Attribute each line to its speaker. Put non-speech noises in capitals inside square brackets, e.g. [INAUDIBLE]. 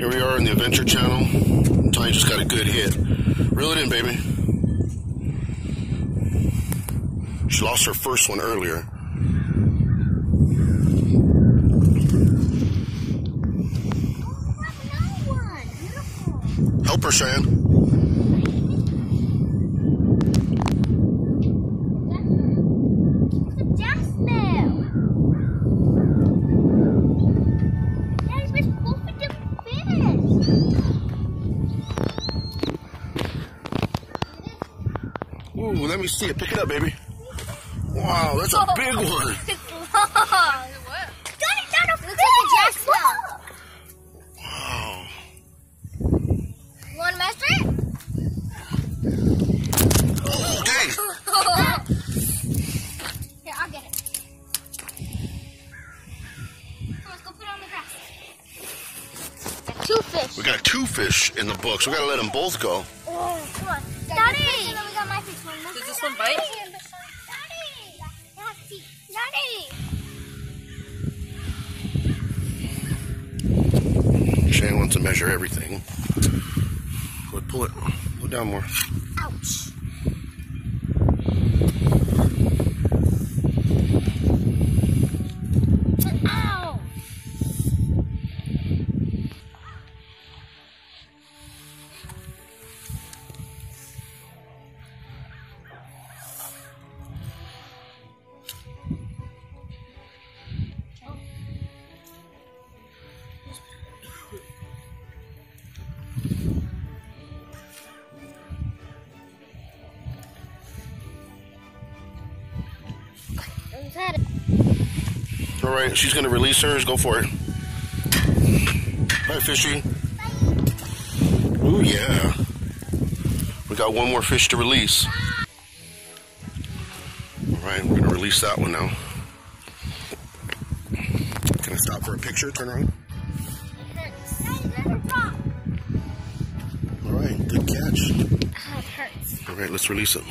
Speaker 1: Here we are in the Adventure Channel. Tanya just got a good hit. Reel it in, baby. She lost her first one earlier. Help her, Cheyenne. Ooh, let me see it. Pick it up, baby. Wow, that's a big [LAUGHS] one. Wow.
Speaker 2: Want to master it?
Speaker 1: Oh, dang. [LAUGHS]
Speaker 2: Here, I'll get it. Come on, let's go put it on the grass. Got two fish.
Speaker 1: We got two fish in the book, so we gotta let them both go.
Speaker 2: Oh, come on. Daddy! And
Speaker 3: Does this one bite?
Speaker 2: Daddy! Daddy!
Speaker 1: Shane wants to measure everything. Go pull it. Pull it down more. All right, she's gonna release hers. Go for it. Hi, fishy. Ooh, yeah. We got one more fish to release. All right, we're gonna release that one now. Can I stop for a picture? Turn around.
Speaker 2: hurts.
Speaker 1: All right, good catch.
Speaker 2: Oh, it hurts.
Speaker 1: All right, let's release it.